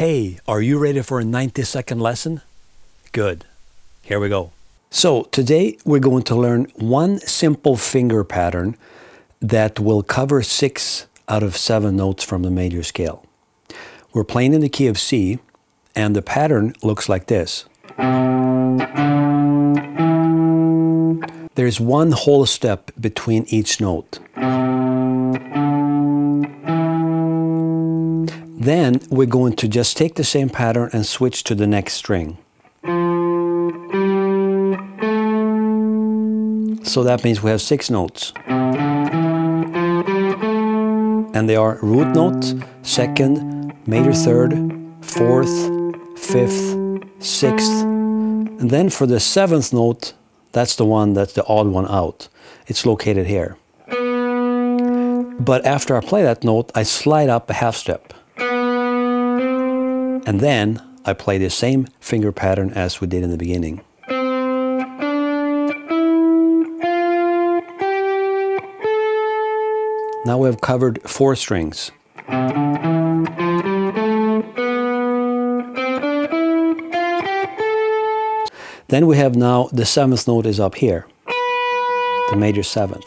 Hey, are you ready for a 90 second lesson? Good. Here we go. So, today we're going to learn one simple finger pattern that will cover six out of seven notes from the major scale. We're playing in the key of C, and the pattern looks like this. There's one whole step between each note. Then we're going to just take the same pattern and switch to the next string. So that means we have six notes. And they are root note, second, major third, fourth, fifth, sixth. And then for the seventh note, that's the one that's the odd one out. It's located here. But after I play that note, I slide up a half step. And then I play the same finger pattern as we did in the beginning. Now we have covered four strings. Then we have now the seventh note is up here, the major seventh.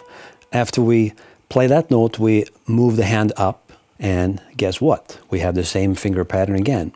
After we play that note, we move the hand up, and guess what? We have the same finger pattern again.